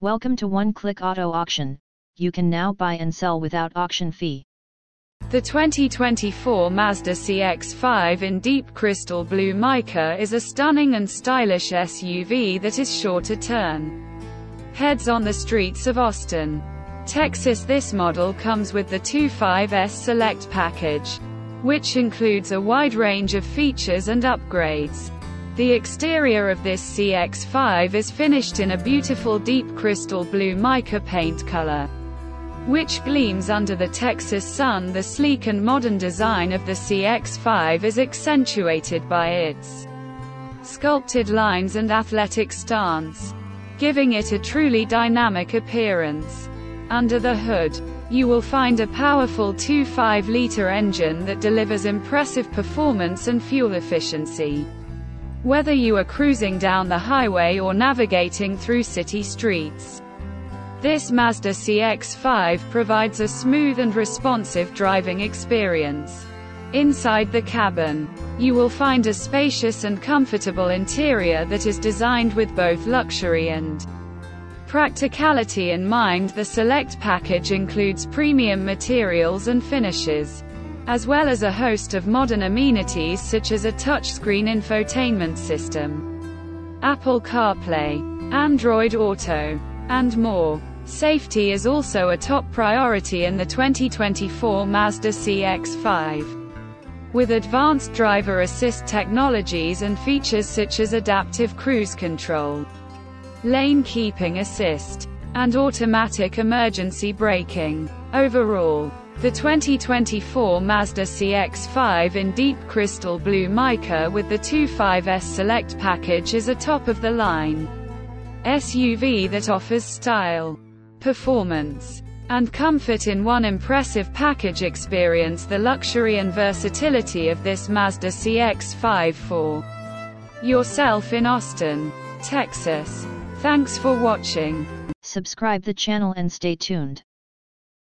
Welcome to One Click Auto Auction. You can now buy and sell without auction fee. The 2024 Mazda CX-5 in deep crystal blue mica is a stunning and stylish SUV that is sure to turn heads on the streets of Austin, Texas. This model comes with the 25S Select package, which includes a wide range of features and upgrades. The exterior of this CX-5 is finished in a beautiful deep crystal blue mica paint color, which gleams under the Texas sun. The sleek and modern design of the CX-5 is accentuated by its sculpted lines and athletic stance, giving it a truly dynamic appearance. Under the hood, you will find a powerful 2.5-liter engine that delivers impressive performance and fuel efficiency. Whether you are cruising down the highway or navigating through city streets. This Mazda CX-5 provides a smooth and responsive driving experience. Inside the cabin, you will find a spacious and comfortable interior that is designed with both luxury and practicality in mind. The Select package includes premium materials and finishes as well as a host of modern amenities such as a touchscreen infotainment system, Apple CarPlay, Android Auto, and more. Safety is also a top priority in the 2024 Mazda CX-5. With advanced driver assist technologies and features such as adaptive cruise control, lane keeping assist, and automatic emergency braking. Overall, the 2024 Mazda CX-5 in deep crystal blue mica with the 25S Select package is a top-of-the-line SUV that offers style, performance, and comfort in one impressive package experience the luxury and versatility of this Mazda CX-5 for yourself in Austin, Texas. Thanks for watching. Subscribe the channel and stay tuned.